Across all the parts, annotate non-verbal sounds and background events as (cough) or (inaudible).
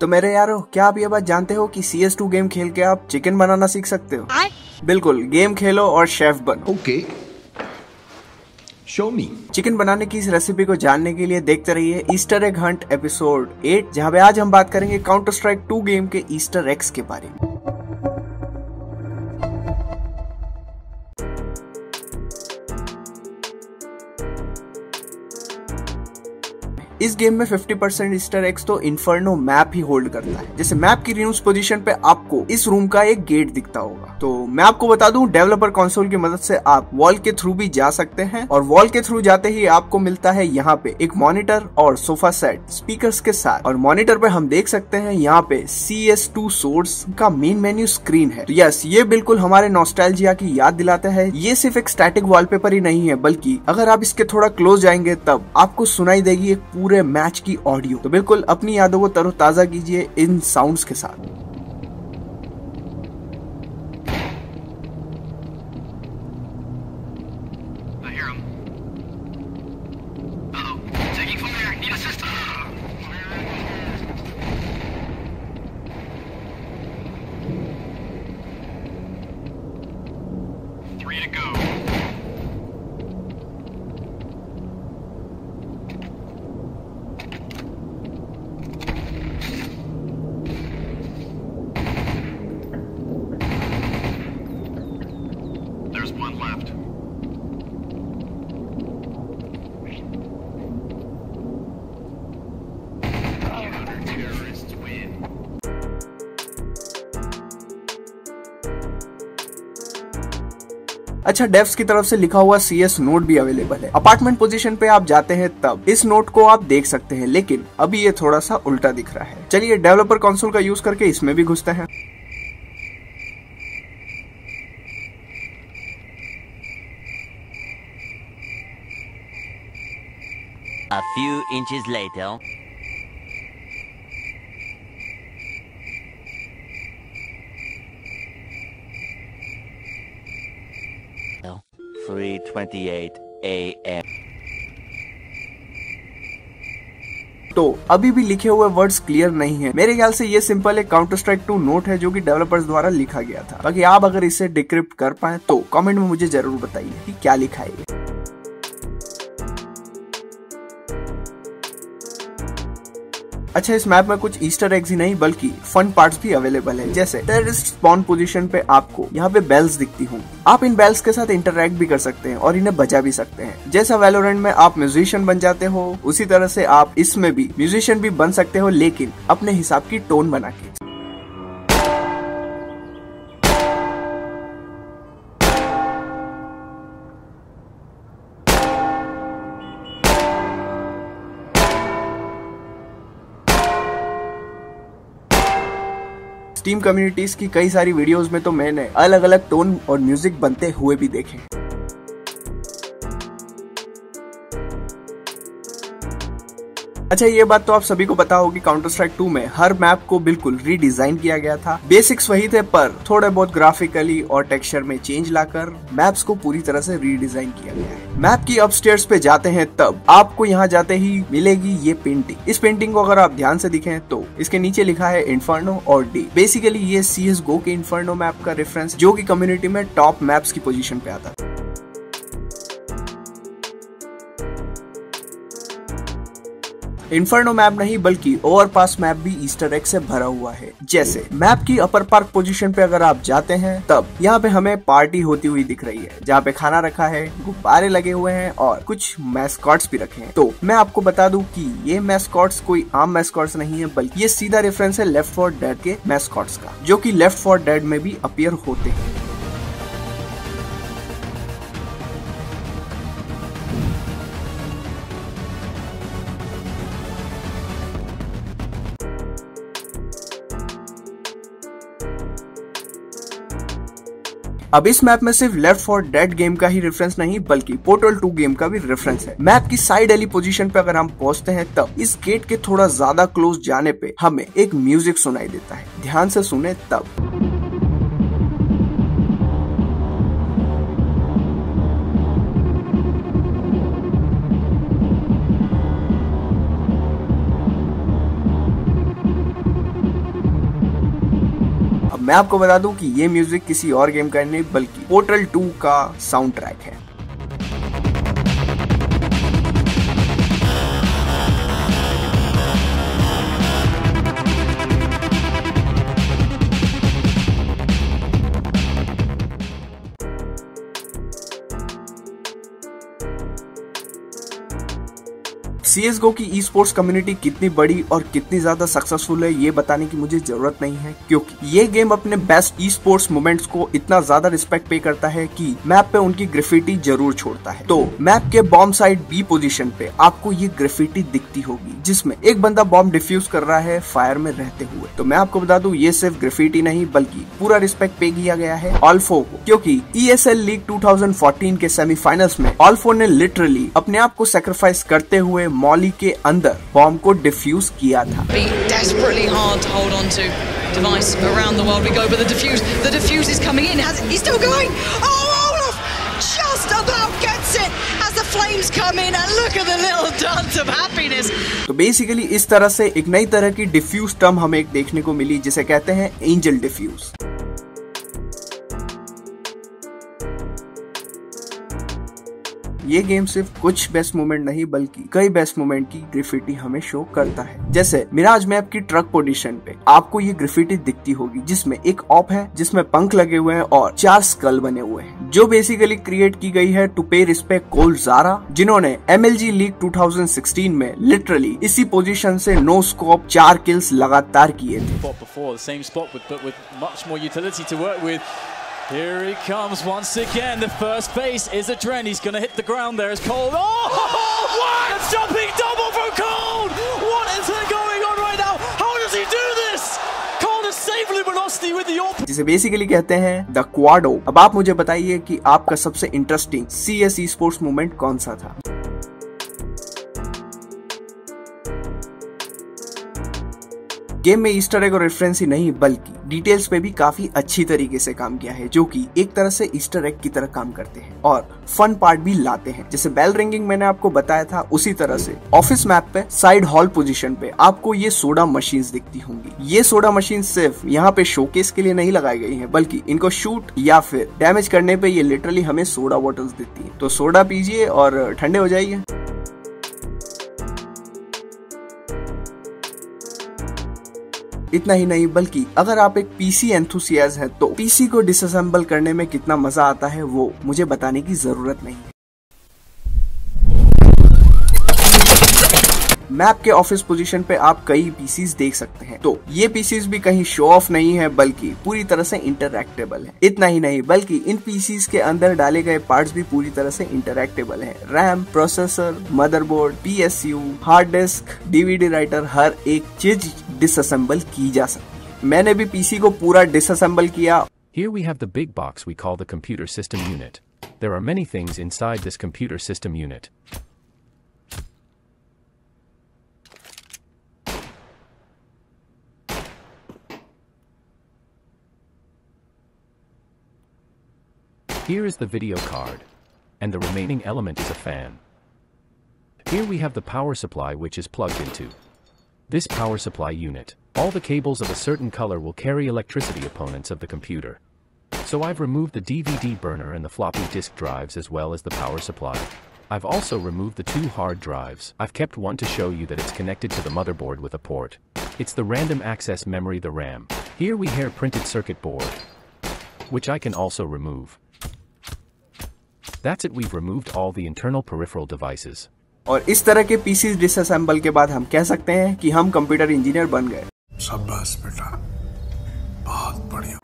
तो मेरे यारो क्या आप ये बात जानते हो कि सी एस टू गेम खेल के आप चिकन बनाना सीख सकते हो? बिल्कुल गेम खेलो और शेफ बनो। Okay. शो मी चिकन बनाने की इस रेसिपी को जानने के लिए देखते रहिए ईस्टर एग हंट एपिसोड 8 जहाँ पे आज हम बात करेंगे काउंटर स्ट्राइक 2 गेम के ईस्टर एक्स के बारे में। इस गेम में 50% परसेंट ईस्टर एक्स तो इन्फर्नो मैप ही होल्ड करता है। जैसे मैप की रिन्यूज पोजीशन पे आपको इस रूम का एक गेट दिखता होगा। तो मैं आपको बता दूँ, डेवलपर कंसोल की मदद से आप वॉल के थ्रू भी जा सकते हैं और वॉल के थ्रू जाते ही आपको मिलता है यहाँ पे एक मॉनिटर और सोफा सेट स्पीकर के साथ। और मॉनिटर पे हम देख सकते हैं यहाँ पे सी एस टू सोर्स का मेन मेन्यू स्क्रीन है। तो यस ये बिल्कुल हमारे नॉस्टैल्जिया की याद दिलाता है। ये सिर्फ़ एक स्टैटिक वॉलपेपर ही नहीं है, बल्कि अगर आप इसके थोड़ा क्लोज जाएँगे, तब आपको सुनाई देगी एक पूरे पूरे मैच की ऑडियो। तो बिल्कुल अपनी यादों को तरोताजा कीजिए इन साउंड के साथ। Three to go. अच्छा डेव्स की तरफ़ से लिखा हुआ सी एस नोट भी अवेलेबल है। अपार्टमेंट पोजीशन पे आप जाते हैं तब इस नोट को आप देख सकते हैं, लेकिन अभी ये थोड़ा सा उल्टा दिख रहा है। चलिए डेवलपर कंसोल का यूज़ करके इसमें भी घुसते हैं। A few inches later. Three twenty-eight a.m. तो अभी भी लिखे हुए वर्ड्स क्लियर नहीं है। मेरे ख्याल से ये सिंपल एक काउंटर स्ट्राइक टू नोट है जो कि डेवलपर्स द्वारा लिखा गया था। बाकी आप अगर इसे डिक्रिप्ट कर पाए तो कमेंट में मुझे ज़रूर बताइए कि क्या लिखा है अच्छा इस मैप में कुछ ईस्टर एग्स ही नहीं, बल्कि फन पार्ट्स भी अवेलेबल है। जैसे टेररिस्ट स्पॉन पोजीशन पे आपको यहाँ पे बेल्स दिखती हूँ। आप इन बेल्स के साथ इंटरेक्ट भी कर सकते हैं और इन्हें बजा भी सकते हैं। जैसा वेलोरेंट में आप म्यूजिशियन बन जाते हो, उसी तरह से आप इसमें भी म्यूजिशियन भी बन सकते हो, लेकिन अपने हिसाब की टोन बना के। स्टीम कम्युनिटीज की कई सारी वीडियोस में तो मैंने अलग अलग टोन और म्यूज़िक बनते हुए भी देखे। अच्छा ये बात तो आप सभी को पता होगी काउंटर स्ट्राइक 2 में हर मैप को बिल्कुल रीडिजाइन किया गया था। बेसिक्स वही थे, पर थोड़े बहुत ग्राफिकली और टेक्सचर में चेंज लाकर मैप्स को पूरी तरह से रीडिजाइन किया गया है। मैप की अपस्टेयर्स पे जाते हैं तब आपको यहाँ जाते ही मिलेगी ये पेंटिंग इस पेंटिंग को अगर आप ध्यान से दिखे तो इसके नीचे लिखा है इन्फर्नो और डी बेसिकली ये सी एस गो के इन्फर्नो मैप का रेफरेंस जो की कम्युनिटी में टॉप मैप्स की पोजिशन पे आता इन्फर्नो मैप नहीं, बल्कि ओवरपास मैप भी ईस्टर एग से भरा हुआ है। जैसे मैप की अपर पार्क पोजीशन पे अगर आप जाते हैं, तब यहाँ पे हमें पार्टी होती हुई दिख रही है, जहाँ पे खाना रखा है, गुब्बारे लगे हुए हैं और कुछ मैस्कॉट्स भी रखे हैं। तो मैं आपको बता दूँ कि ये मैस्कॉट्स कोई आम मैस्कॉट्स नहीं है, बल्कि ये सीधा रेफरेंस है लेफ़्ट फॉर डेड के मैस्कॉट्स का, जो की लेफ़्ट फॉर डेड में भी अपियर होते हैं। अब इस मैप में सिर्फ़ लेफ़्ट फॉर डेड गेम का ही रेफरेंस नहीं, बल्कि पोर्टल टू गेम का भी रेफरेंस है। मैप की साइड वाली पोजीशन पे अगर हम पहुँचते हैं, तब इस गेट के थोड़ा ज़्यादा क्लोज जाने पे हमें एक म्यूज़िक सुनाई देता है। ध्यान से सुने तब। मैं आपको बता दूँ कि ये म्यूज़िक किसी और गेम का नहीं, बल्कि पोर्टल 2 का साउंड ट्रैक है। सीएसगो की ई स्पोर्ट्स कम्युनिटी कितनी बड़ी और कितनी ज़्यादा सक्सेसफुल है, ये बताने की मुझे ज़रूरत नहीं है, क्योंकि ये गेम अपने बेस्ट ई स्पोर्ट्स मोमेंट्स को इतना ज़्यादा रिस्पेक्ट पे करता है कि मैप पे उनकी ग्रेफिटी ज़रूर छोड़ता है। तो मैप के बॉम्ब साइड बी पोजीशन पे आपको ये ग्रेफिटी दिखती होगी, जिसमें एक बंदा बॉम्ब डिफ्यूज कर रहा है फायर में रहते हुए। तो मैं आपको बता दूँ, ये सिर्फ़ ग्रेफिटी नहीं, बल्कि पूरा रिस्पेक्ट पे किया गया है ऑल्फो को, क्योंकि ई लीग 2014 के सेमीफाइनल्स में ऑल्फो ने लिटरली अपने आप को सेक्रीफाइस करते हुए मॉली के अंदर बॉम्ब को डिफ्यूज किया था। तो बेसिकली इस तरह से एक नई तरह की डिफ्यूज टर्म हमें देखने को मिली जिसे कहते हैं एंजल डिफ्यूज़ ये गेम सिर्फ़ कुछ बेस्ट मोमेंट नहीं, बल्कि कई बेस्ट मोमेंट की ग्रिफिटी हमें शो करता है। जैसे मिराज मैप की ट्रक पोजिशन पे आपको ये ग्रिफिटी दिखती होगी, जिसमें एक ऑप है, जिसमें पंख लगे हुए हैं और चार स्कल बने हुए हैं। जो बेसिकली क्रिएट की गई है to pay respect coal Zara जिन्होंने एमएलजी लीग 2016 में लिटरली इसी पोजीशन से नो स्कोप चार किल्स लगातार किए थे। spot before, the same spot, with, but with much more utility to work with. Here he comes once again. The first base is a Dren. He's going to hit the ground there as Cold. Oh, (laughs) what? A jumping double from Cold! What is going on right now? How does he do this? Cold has saved Luminosity with the AWP. जिसे basically कहते हैं the क्वाडो अब आप मुझे बताइए कि आपका सबसे interesting C S sports movement कौन सा था गेम में ईस्टर एग और रेफरेंस ही नहीं, बल्कि डिटेल्स पे भी काफ़ी अच्छी तरीके से काम किया है, जो कि एक तरह से ईस्टर एग की तरह काम करते हैं और फन पार्ट भी लाते हैं। जैसे बेल रिंगिंग मैंने आपको बताया था, उसी तरह से ऑफ़िस मैप पे साइड हॉल पोजीशन पे आपको ये सोडा मशीन दिखती होंगी। ये सोडा मशीन सिर्फ़ यहाँ पे शोकेस के लिए नहीं लगाई गई है, बल्कि इनको शूट या फिर डैमेज करने पे ये लिटरली हमें सोडा बॉटल्स देती है। तो सोडा पीजिए और ठंडे हो जाइए। इतना ही नहीं, बल्कि अगर आप एक पीसी एंथुसियाज है तो पीसी को डिसअसेंबल करने में कितना मज़ा आता है, वो मुझे बताने की ज़रूरत नहीं। मैप के ऑफ़िस पोजीशन पे आप कई पीसीज देख सकते हैं। तो ये पीसीज भी कहीं शो ऑफ़ नहीं है, बल्कि पूरी तरह से इंटरएक्टेबल है। इतना ही नहीं, बल्कि इन पीसीस के अंदर डाले गए पार्ट्स भी पूरी तरह से इंटरएक्टेबल है। RAM processor motherboard PSU hard disk DVD writer हर एक चीज़ डिसअसेंबल की जा सकती है। मैंने भी पीसी को पूरा डिसअसेंबल किया। Here we have the big box we call the computer system unit. There are many things inside this computer system unit. Here is the video card, and the remaining element is a fan. Here we have the power supply which is plugged into. This power supply unit. All the cables of a certain color will carry electricity opponents of the computer. So I've removed the DVD burner and the floppy disk drives as well as the power supply. I've also removed the two hard drives. I've kept one to show you that it's connected to the motherboard with a port. It's the random access memory the RAM. Here we have printed circuit board, which I can also remove. That's it we've removed all the internal peripheral devices. और इस तरह के PCs disassemble के बाद हम कह सकते हैं कि हम कंप्यूटर इंजीनियर बन गए। शाबाश बेटा। बहुत बढ़िया।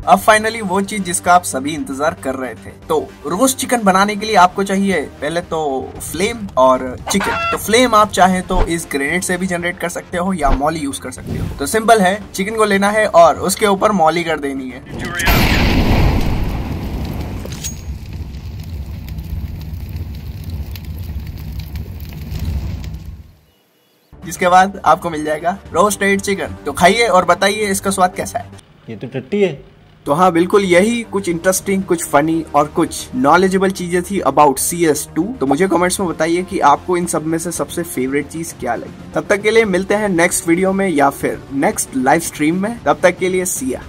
अब फाइनली वो चीज़ जिसका आप सभी इंतज़ार कर रहे थे। तो रोस्ट चिकन बनाने के लिए आपको चाहिए पहले तो फ्लेम और चिकन तो फ्लेम आप चाहे तो इस ग्रेनेड से भी जनरेट कर सकते हो या मॉली यूज़ कर सकते हो। तो सिंपल है चिकन को लेना है और उसके ऊपर मॉली कर देनी है। जिसके बाद आपको मिल जाएगा रोस्टेड चिकन तो खाइए और बताइए इसका स्वाद कैसा है। ये तो टट्टी है। तो हाँ बिल्कुल यही कुछ इंटरेस्टिंग कुछ फनी और कुछ नॉलेजेबल चीज़ें थी अबाउट सी एस टू तो मुझे कमेंट्स में बताइए कि आपको इन सब में से सबसे फेवरेट चीज़ क्या लगी। तब तक के लिए मिलते हैं नेक्स्ट वीडियो में या फिर नेक्स्ट लाइव स्ट्रीम में। तब तक के लिए सिया